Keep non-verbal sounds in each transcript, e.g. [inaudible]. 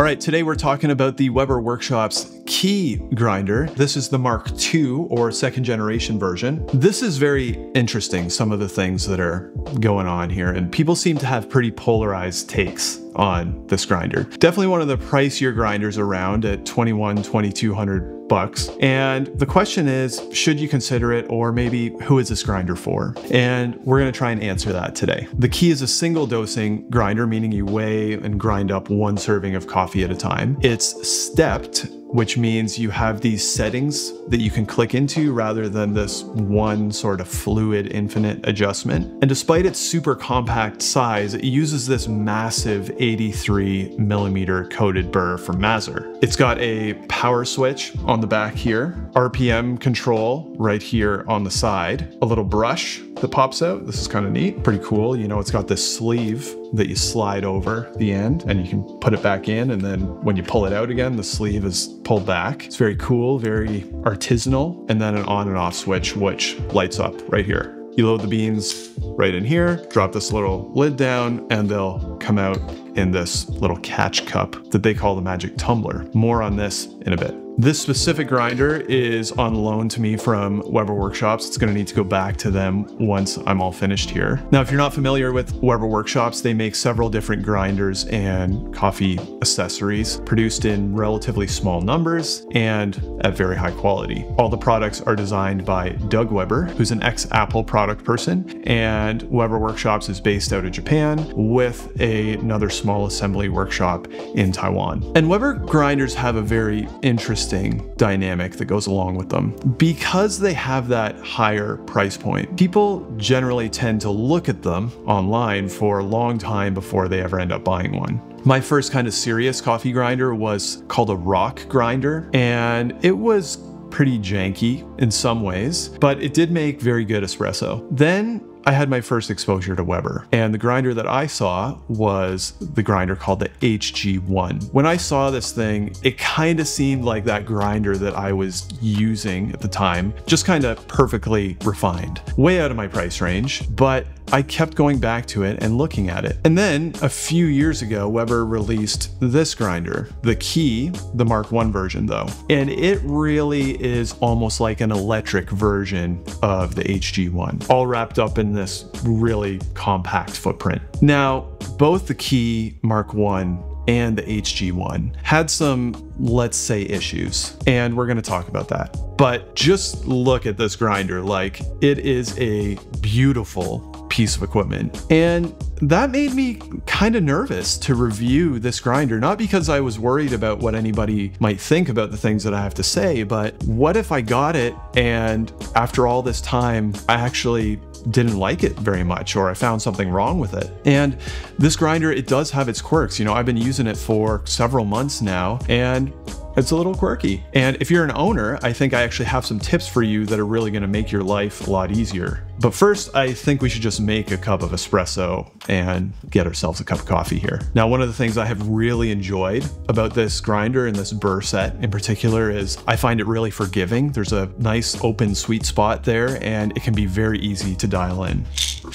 All right, today we're talking about the Weber Workshops key grinder. This is the Mark II or second generation version. This is very interesting, some of the things that are going on here, and people seem to have pretty polarized takes on this grinder. Definitely one of the pricier grinders around at 21, 2200 bucks. And the question is, should you consider it or maybe who is this grinder for? And we're gonna try and answer that today. The key is a single dosing grinder, meaning you weigh and grind up one serving of coffee at a time. It's stepped which means you have these settings that you can click into rather than this one sort of fluid infinite adjustment. And despite its super compact size, it uses this massive 83 millimeter coated burr from Mazzer. It's got a power switch on the back here, RPM control right here on the side, a little brush that pops out. This is kind of neat, pretty cool. You know, it's got this sleeve that you slide over the end and you can put it back in. And then when you pull it out again, the sleeve is pulled back. It's very cool, very artisanal. And then an on and off switch, which lights up right here. You load the beans right in here, drop this little lid down, and they'll come out in this little catch cup that they call the magic tumbler. More on this in a bit. This specific grinder is on loan to me from Weber Workshops. It's gonna need to go back to them once I'm all finished here. Now, if you're not familiar with Weber Workshops, they make several different grinders and coffee accessories produced in relatively small numbers and at very high quality. All the products are designed by Doug Weber, who's an ex-Apple product person, and Weber Workshops is based out of Japan with a, another small assembly workshop in Taiwan. And Weber grinders have a very interesting interesting dynamic that goes along with them. Because they have that higher price point, people generally tend to look at them online for a long time before they ever end up buying one. My first kind of serious coffee grinder was called a ROK grinder, and it was pretty janky in some ways, but it did make very good espresso. Then I had my first exposure to Weber, and the grinder that I saw was the grinder called the HG1. When I saw this thing, it kind of seemed like that grinder that I was using at the time, just kind of perfectly refined. Way out of my price range, but I kept going back to it and looking at it. And then a few years ago, Weber released this grinder, the Key, the Mark 1 version though. And it really is almost like an electric version of the HG1, all wrapped up in this really compact footprint. Now, both the Key Mark 1 and the HG1 had some, let's say, issues, and we're gonna talk about that. But just look at this grinder, like it is a beautiful piece of equipment. And that made me kind of nervous to review this grinder, not because I was worried about what anybody might think about the things that I have to say, but what if I got it and after all this time, I actually didn't like it very much or I found something wrong with it. And this grinder, it does have its quirks. You know, I've been using it for several months now and it's a little quirky. And if you're an owner, I think I actually have some tips for you that are really going to make your life a lot easier. But first, I think we should just make a cup of espresso and get ourselves a cup of coffee here. Now, one of the things I have really enjoyed about this grinder and this burr set in particular is I find it really forgiving. There's a nice open sweet spot there and it can be very easy to dial in.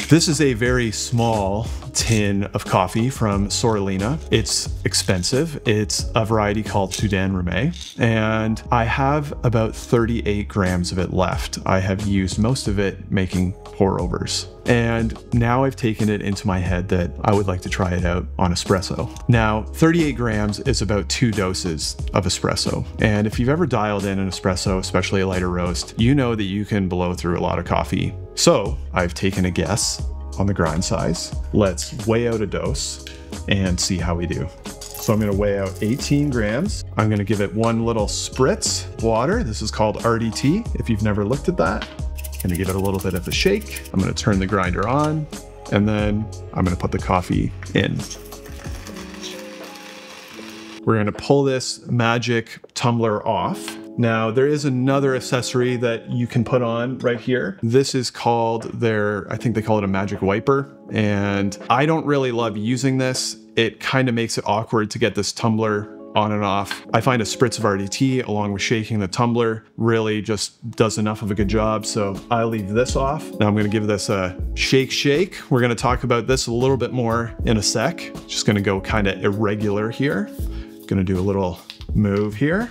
This is a very small tin of coffee from Sorolina. It's expensive. It's a variety called Sudan Rume, and I have about 38 grams of it left. I have used most of it making pour overs. And now I've taken it into my head that I would like to try it out on espresso. Now, 38 grams is about two doses of espresso. And if you've ever dialed in an espresso, especially a lighter roast, you know that you can blow through a lot of coffee. So I've taken a guess on the grind size. Let's weigh out a dose and see how we do. So I'm gonna weigh out 18 grams. I'm gonna give it one little spritz water. This is called RDT, if you've never looked at that. Gonna give it a little bit of a shake. I'm gonna turn the grinder on, and then I'm gonna put the coffee in. We're gonna pull this magic tumbler off now, there is another accessory that you can put on right here. This is called their, I think they call it a magic wiper. And I don't really love using this. It kind of makes it awkward to get this tumbler on and off. I find a spritz of RDT along with shaking the tumbler really just does enough of a good job. So I leave this off. Now I'm gonna give this a shake shake. We're gonna talk about this a little bit more in a sec. Just gonna go kind of irregular here. Gonna do a little move here,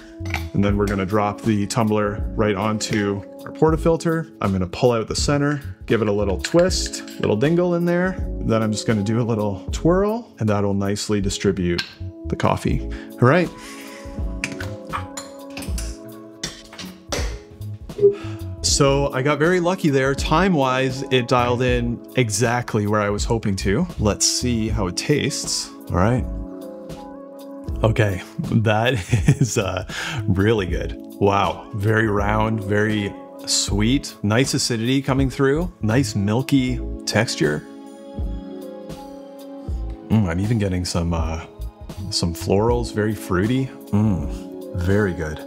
and then we're gonna drop the tumbler right onto our portafilter. I'm gonna pull out the center, give it a little twist, little dingle in there. Then I'm just gonna do a little twirl, and that'll nicely distribute the coffee. All right. So I got very lucky there. Time wise, it dialed in exactly where I was hoping to. Let's see how it tastes. All right. Okay, [laughs] that [laughs] is uh, really good. Wow, very round, very sweet, nice acidity coming through, nice milky texture. Mm, I'm even getting some uh, some florals, very fruity. Mm, very good.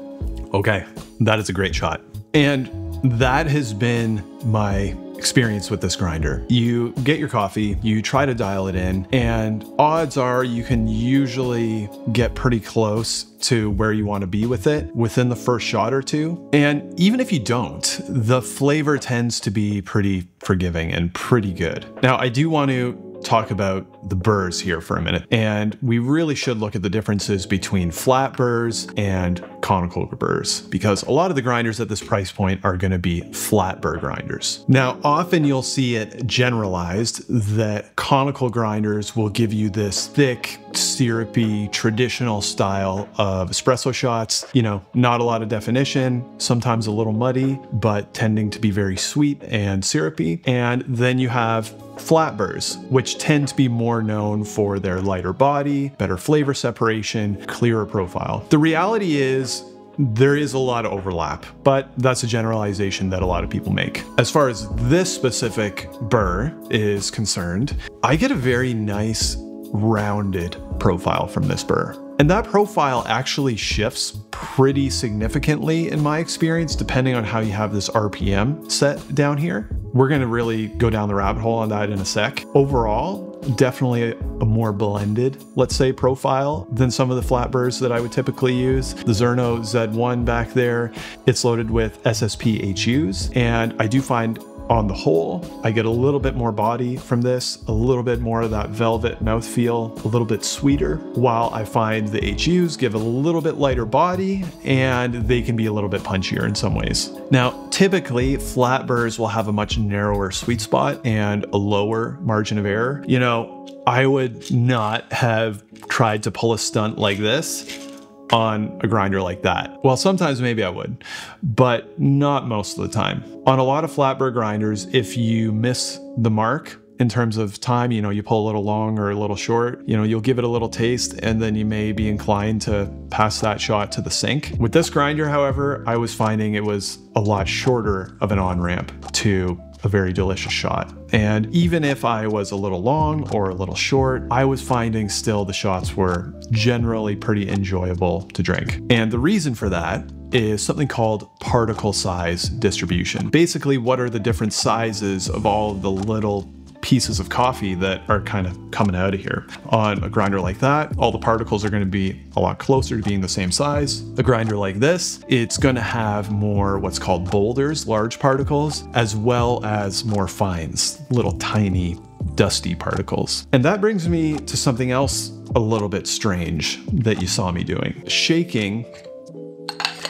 Okay, that is a great shot. And that has been my experience with this grinder. You get your coffee, you try to dial it in, and odds are you can usually get pretty close to where you want to be with it within the first shot or two. And even if you don't, the flavor tends to be pretty forgiving and pretty good. Now, I do want to talk about the burrs here for a minute. And we really should look at the differences between flat burrs and conical burrs because a lot of the grinders at this price point are going to be flat burr grinders. Now, often you'll see it generalized that conical grinders will give you this thick, syrupy, traditional style of espresso shots. You know, not a lot of definition, sometimes a little muddy, but tending to be very sweet and syrupy. And then you have flat burrs, which tend to be more known for their lighter body, better flavor separation, clearer profile. The reality is there is a lot of overlap, but that's a generalization that a lot of people make. As far as this specific burr is concerned, I get a very nice rounded profile from this burr. And that profile actually shifts pretty significantly in my experience, depending on how you have this RPM set down here. We're gonna really go down the rabbit hole on that in a sec. Overall, definitely a more blended, let's say, profile than some of the flat burrs that I would typically use. The Zerno Z1 back there, it's loaded with SSP HUs, and I do find on the whole, I get a little bit more body from this, a little bit more of that velvet mouthfeel, a little bit sweeter, while I find the HUs give a little bit lighter body and they can be a little bit punchier in some ways. Now, typically flat burrs will have a much narrower sweet spot and a lower margin of error. You know, I would not have tried to pull a stunt like this on a grinder like that. Well, sometimes maybe I would, but not most of the time. On a lot of flat burr grinders, if you miss the mark in terms of time, you know, you pull a little long or a little short, you know, you'll give it a little taste and then you may be inclined to pass that shot to the sink. With this grinder, however, I was finding it was a lot shorter of an on-ramp to a very delicious shot. And even if I was a little long or a little short, I was finding still the shots were generally pretty enjoyable to drink. And the reason for that is something called particle size distribution. Basically, what are the different sizes of all the little pieces of coffee that are kind of coming out of here. On a grinder like that, all the particles are going to be a lot closer to being the same size. A grinder like this, it's going to have more what's called boulders, large particles, as well as more fines, little tiny dusty particles. And that brings me to something else a little bit strange that you saw me doing. Shaking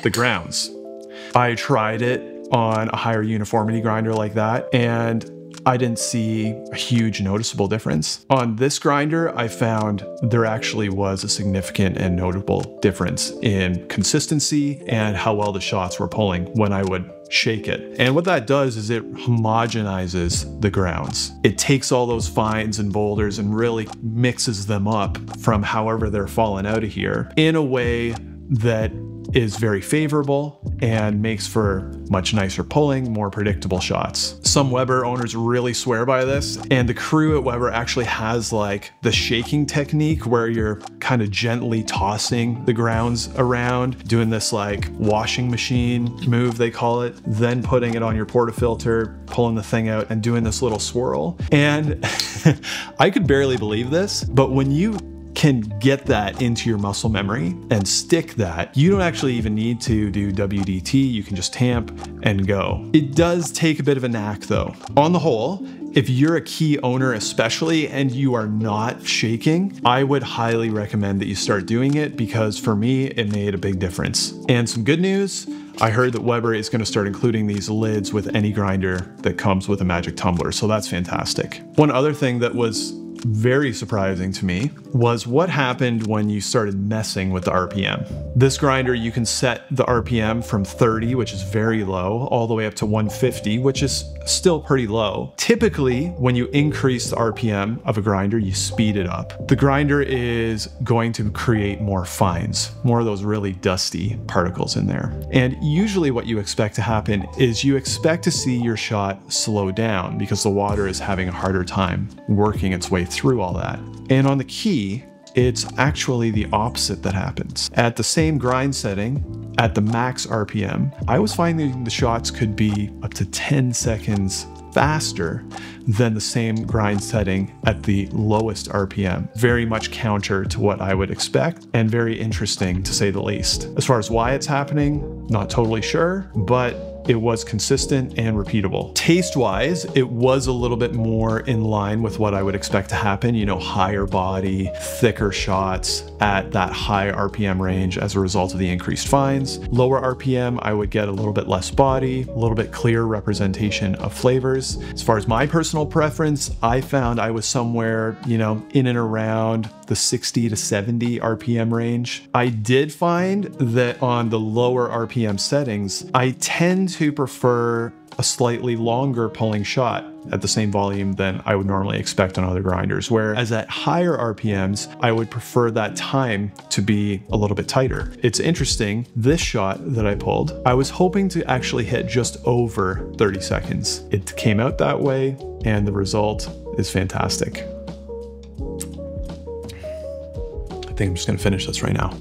the grounds. I tried it on a higher uniformity grinder like that and I didn't see a huge noticeable difference. On this grinder, I found there actually was a significant and notable difference in consistency and how well the shots were pulling when I would shake it. And what that does is it homogenizes the grounds. It takes all those fines and boulders and really mixes them up from however they're falling out of here in a way that is very favorable and makes for much nicer pulling, more predictable shots. Some Weber owners really swear by this, and the crew at Weber actually has like the shaking technique where you're kind of gently tossing the grounds around, doing this like washing machine move, they call it, then putting it on your portafilter, pulling the thing out, and doing this little swirl. And [laughs] I could barely believe this, but when you can get that into your muscle memory and stick that, you don't actually even need to do WDT. You can just tamp and go. It does take a bit of a knack though. On the whole, If you're a key owner, especially, and you are not shaking, I would highly recommend that you start doing it because for me, it made a big difference. And some good news I heard that Weber is going to start including these lids with any grinder that comes with a Magic Tumbler, so that's fantastic. One other thing that was very surprising to me was what happened when you started messing with the RPM. This grinder, you can set the RPM from 30, which is very low, all the way up to 150, which is still pretty low. Typically, when you increase the RPM of a grinder, you speed it up. The grinder is going to create more fines, more of those really dusty particles in there. And usually what you expect to happen is you expect to see your shot slow down because the water is having a harder time working its way through all that. And on the key, it's actually the opposite that happens. At the same grind setting, at the max RPM, I was finding the shots could be up to 10 seconds faster than the same grind setting at the lowest RPM. Very much counter to what I would expect and very interesting to say the least. As far as why it's happening, not totally sure, but it was consistent and repeatable. Taste wise, it was a little bit more in line with what I would expect to happen, you know, higher body, thicker shots at that high RPM range as a result of the increased fines. Lower RPM, I would get a little bit less body, a little bit clearer representation of flavors. As far as my personal preference, I found I was somewhere, you know, in and around the 60 to 70 RPM range. I did find that on the lower RPM settings, I tend to prefer a slightly longer pulling shot at the same volume than I would normally expect on other grinders. Whereas at higher RPMs, I would prefer that time to be a little bit tighter. It's interesting, this shot that I pulled, I was hoping to actually hit just over 30 seconds. It came out that way, and the result is fantastic. I think I'm just gonna finish this right now.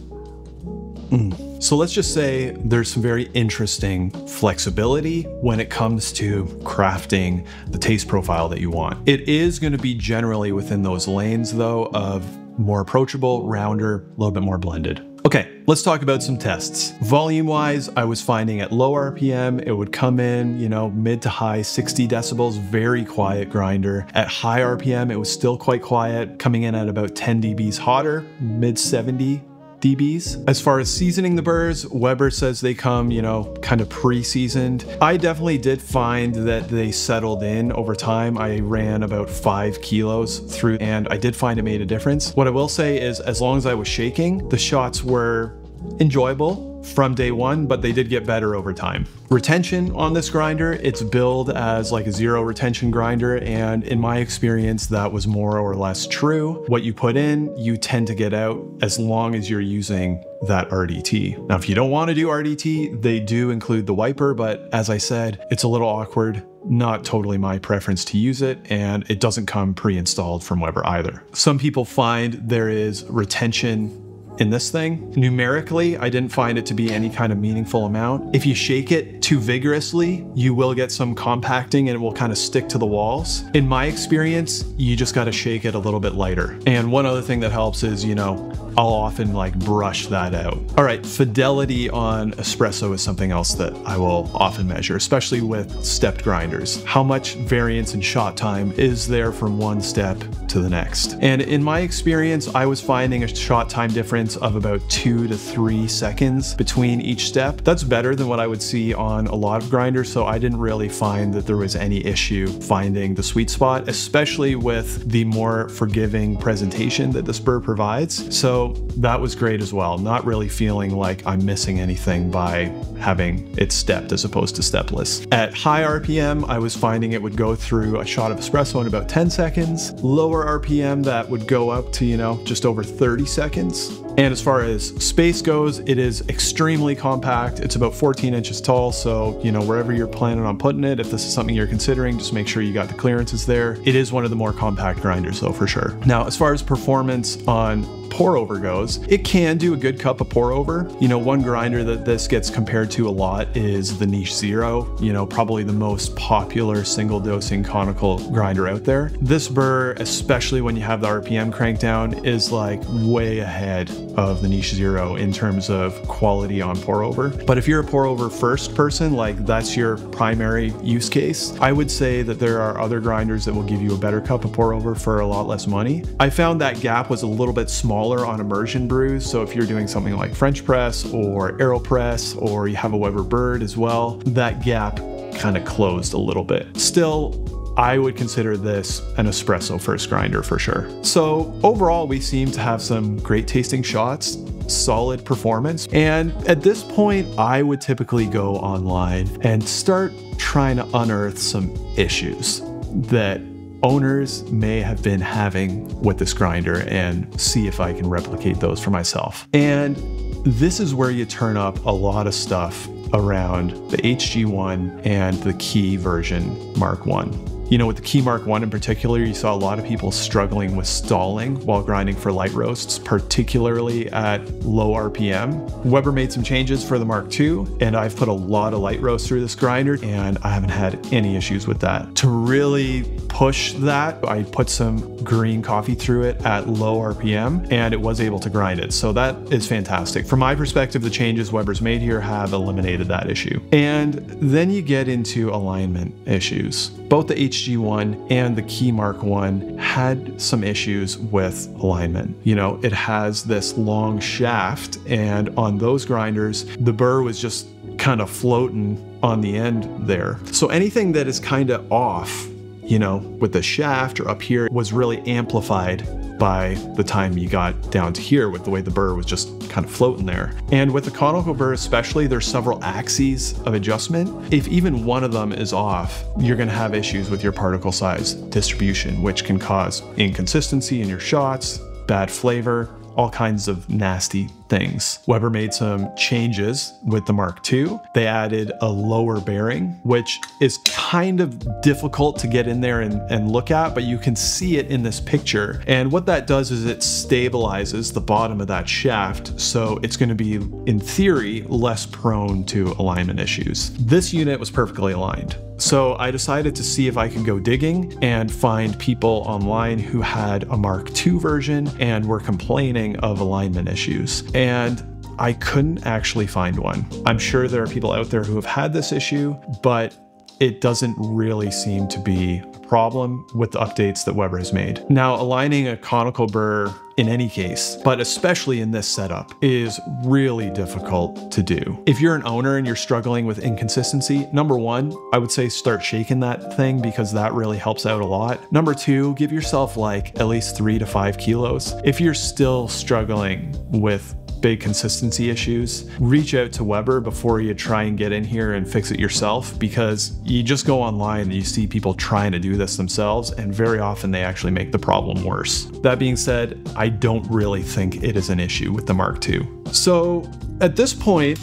Mm. So let's just say there's some very interesting flexibility when it comes to crafting the taste profile that you want. It is going to be generally within those lanes though of more approachable, rounder, a little bit more blended. Okay, let's talk about some tests. Volume wise, I was finding at low RPM, it would come in, you know, mid to high 60 decibels, very quiet grinder. At high RPM, it was still quite quiet, coming in at about 10 dBs hotter, mid 70 dBs. As far as seasoning the burrs, Weber says they come, you know, kind of pre-seasoned. I definitely did find that they settled in over time. I ran about five kilos through and I did find it made a difference. What I will say is as long as I was shaking, the shots were enjoyable from day one, but they did get better over time. Retention on this grinder, it's billed as like a zero retention grinder, and in my experience, that was more or less true. What you put in, you tend to get out as long as you're using that RDT. Now, if you don't want to do RDT, they do include the wiper, but as I said, it's a little awkward not totally my preference to use it, and it doesn't come pre-installed from Weber either. Some people find there is retention in this thing. Numerically, I didn't find it to be any kind of meaningful amount. If you shake it too vigorously, you will get some compacting and it will kind of stick to the walls. In my experience, you just got to shake it a little bit lighter. And one other thing that helps is, you know, I'll often like brush that out. All right, fidelity on espresso is something else that I will often measure, especially with stepped grinders. How much variance in shot time is there from one step to the next? And in my experience, I was finding a shot time difference of about two to three seconds between each step. That's better than what I would see on a lot of grinders, so I didn't really find that there was any issue finding the sweet spot, especially with the more forgiving presentation that this burr provides. So that was great as well. Not really feeling like I'm missing anything by having it stepped as opposed to stepless. At high RPM, I was finding it would go through a shot of espresso in about 10 seconds. Lower RPM, that would go up to, you know, just over 30 seconds. And as far as space goes, it is extremely compact. It's about 14 inches tall, so you know wherever you're planning on putting it, if this is something you're considering, just make sure you got the clearances there. It is one of the more compact grinders though, for sure. Now, as far as performance on pour over goes, it can do a good cup of pour over. You know, one grinder that this gets compared to a lot is the Niche Zero, you know, probably the most popular single dosing conical grinder out there. This burr, especially when you have the RPM cranked down, is like way ahead of the Niche Zero in terms of quality on pour over. But if you're a pour over first person, like that's your primary use case, I would say that there are other grinders that will give you a better cup of pour over for a lot less money. I found that gap was a little bit smaller on immersion brews. So if you're doing something like French press or AeroPress, or you have a Weber Bird as well, that gap kind of closed a little bit. Still, I would consider this an espresso first grinder for sure. So overall, we seem to have some great tasting shots, solid performance. And at this point, I would typically go online and start trying to unearth some issues that owners may have been having with this grinder and see if I can replicate those for myself. And this is where you turn up a lot of stuff around the HG1 and the Key version Mark 1. You know, with the Key Mark 1 in particular, you saw a lot of people struggling with stalling while grinding for light roasts, particularly at low RPM. Weber made some changes for the Mark II, and I've put a lot of light roasts through this grinder, and I haven't had any issues with that. To really push that, I put some green coffee through it at low RPM, and it was able to grind it. So that is fantastic. From my perspective, the changes Weber's made here have eliminated that issue. And then you get into alignment issues. Both the HG1 and the Key Mark 1 had some issues with alignment. You know, it has this long shaft, and on those grinders, the burr was just kind of floating on the end there. So anything that is kind of off, you know, with the shaft or up here was really amplified by the time you got down to here with the way the burr was just kind of floating there. And with the conical burr especially, there's several axes of adjustment. If even one of them is off, you're gonna have issues with your particle size distribution, which can cause inconsistency in your shots, bad flavor, all kinds of nasty things. Weber made some changes with the Mark II. They added a lower bearing, which is kind of difficult to get in there and, and look at, but you can see it in this picture. And what that does is it stabilizes the bottom of that shaft, so it's going to be, in theory, less prone to alignment issues. This unit was perfectly aligned. So I decided to see if I could go digging and find people online who had a Mark II version and were complaining of alignment issues. And I couldn't actually find one. I'm sure there are people out there who have had this issue, but it doesn't really seem to be a problem with the updates that Weber has made. Now, aligning a conical burr in any case, but especially in this setup, is really difficult to do. If you're an owner and you're struggling with inconsistency, number one, I would say start shaking that thing because that really helps out a lot. Number two, give yourself like at least three to five kilos. If you're still struggling with big consistency issues, reach out to Weber before you try and get in here and fix it yourself because you just go online and you see people trying to do this themselves, and very often they actually make the problem worse. That being said, I don't really think it is an issue with the Mark II. So at this point,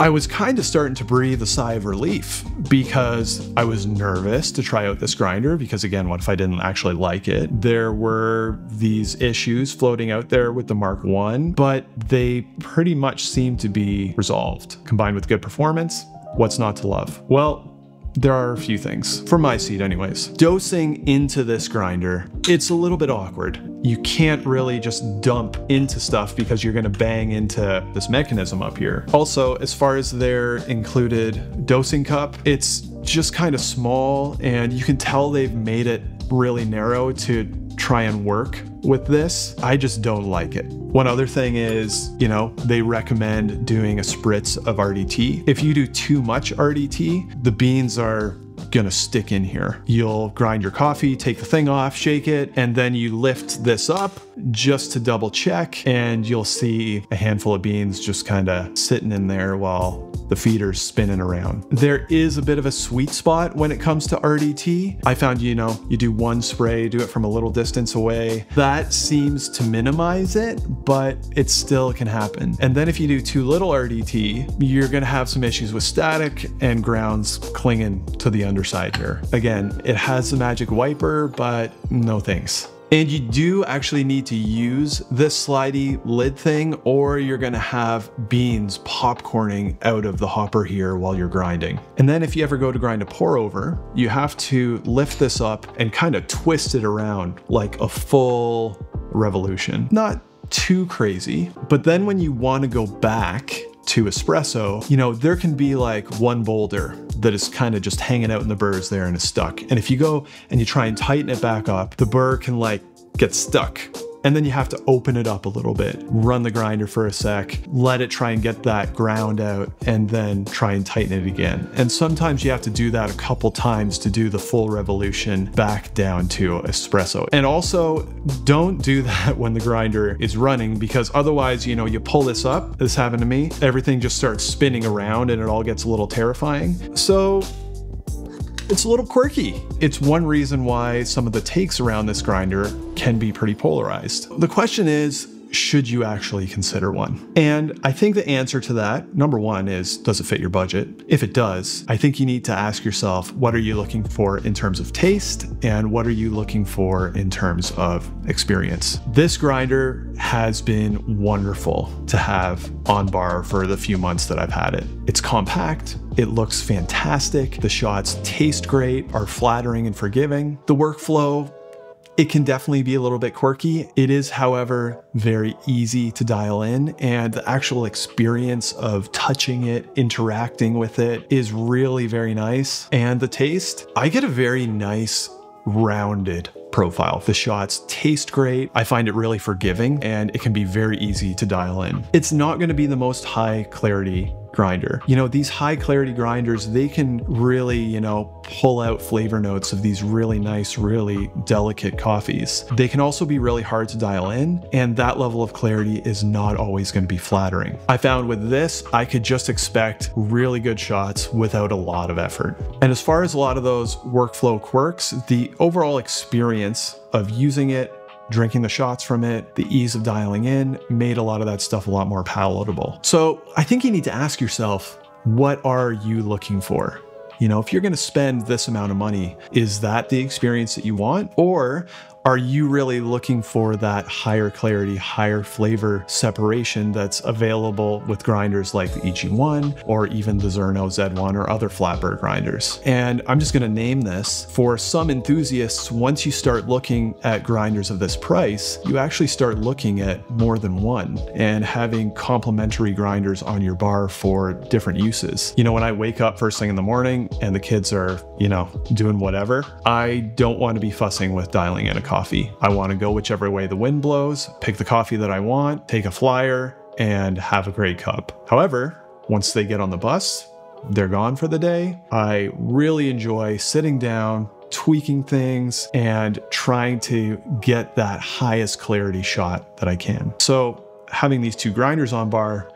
I was kind of starting to breathe a sigh of relief because I was nervous to try out this grinder because again, what if I didn't actually like it? There were these issues floating out there with the Mark 1, but they pretty much seem to be resolved. Combined with good performance, what's not to love? Well, there are a few things, for my seat anyways. Dosing into this grinder, it's a little bit awkward. You can't really just dump into stuff because you're gonna bang into this mechanism up here. Also, as far as their included dosing cup, it's just kind of small and you can tell they've made it really narrow to try and work with this. I just don't like it. One other thing is, you know, they recommend doing a spritz of RDT. If you do too much RDT, the beans are gonna stick in here. You'll grind your coffee, take the thing off, shake it, and then you lift this up just to double check, and you'll see a handful of beans just kind of sitting in there while the feeder's spinning around. There is a bit of a sweet spot when it comes to RDT. I found, you know, you do one spray, do it from a little distance away. That seems to minimize it, but it still can happen. And then if you do too little RDT, you're gonna have some issues with static and grounds clinging to the underside here. Again, it has the magic wiper, but no thanks. And you do actually need to use this slidey lid thing or you're gonna have beans popcorning out of the hopper here while you're grinding. And then if you ever go to grind a pour over, you have to lift this up and kind of twist it around like a full revolution. Not too crazy, but then when you wanna go back to espresso, you know, there can be like one boulder that is kind of just hanging out in the burrs there and is stuck. And if you go and you try and tighten it back up, the burr can like get stuck and then you have to open it up a little bit, run the grinder for a sec, let it try and get that ground out, and then try and tighten it again. And sometimes you have to do that a couple times to do the full revolution back down to espresso. And also, don't do [laughs] that when the grinder is running because otherwise, you know, you pull this up, this happened to me, everything just starts spinning around and it all gets a little terrifying. So it's a little quirky. It's one reason why some of the takes around this grinder can be pretty polarized. The question is, should you actually consider one? And I think the answer to that, number one, is does it fit your budget? If it does, I think you need to ask yourself what are you looking for in terms of taste and what are you looking for in terms of experience? This grinder has been wonderful to have on bar for the few months that I've had it. It's compact, it looks fantastic, the shots taste great, are flattering and forgiving. The workflow it can definitely be a little bit quirky. It is, however, very easy to dial in, and the actual experience of touching it, interacting with it is really very nice. And the taste, I get a very nice, rounded profile. The shots taste great. I find it really forgiving and it can be very easy to dial in. It's not going to be the most high clarity grinder. You know, these high clarity grinders, they can really, you know, pull out flavor notes of these really nice, really delicate coffees. They can also be really hard to dial in, and that level of clarity is not always going to be flattering. I found with this, I could just expect really good shots without a lot of effort. And as far as a lot of those workflow quirks, the overall experience of using it drinking the shots from it, the ease of dialing in made a lot of that stuff a lot more palatable. So I think you need to ask yourself, what are you looking for? You know, if you're going to spend this amount of money, is that the experience that you want? Or are you really looking for that higher clarity, higher flavor separation that's available with grinders like the EG1 or even the Zerno Z1 or other flat burr grinders? And I'm just going to name this. For some enthusiasts, once you start looking at grinders of this price, you actually start looking at more than one and having complementary grinders on your bar for different uses. You know, when I wake up first thing in the morning and the kids are, you know, doing whatever, I don't want to be fussing with dialing in a coffee coffee. I want to go whichever way the wind blows, pick the coffee that I want, take a flyer, and have a great cup. However, once they get on the bus, they're gone for the day. I really enjoy sitting down, tweaking things, and trying to get that highest clarity shot that I can. So having these two grinders on bar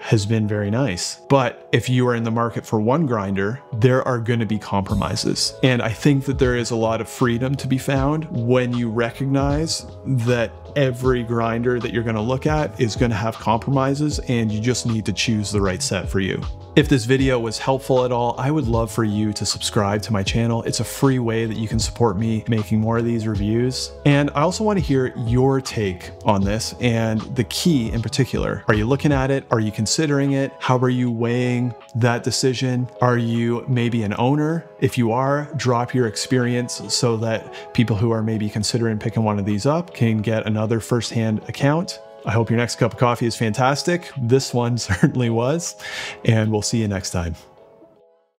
has been very nice. But if you are in the market for one grinder, there are going to be compromises. And I think that there is a lot of freedom to be found when you recognize that every grinder that you're going to look at is going to have compromises and you just need to choose the right set for you. If this video was helpful at all, I would love for you to subscribe to my channel. It's a free way that you can support me making more of these reviews. And I also want to hear your take on this and the key in particular. Are you looking at it? Are you considering it? How are you weighing that decision? Are you maybe an owner? If you are, drop your experience so that people who are maybe considering picking one of these up can get another firsthand account. I hope your next cup of coffee is fantastic. This one [laughs] certainly was, and we'll see you next time.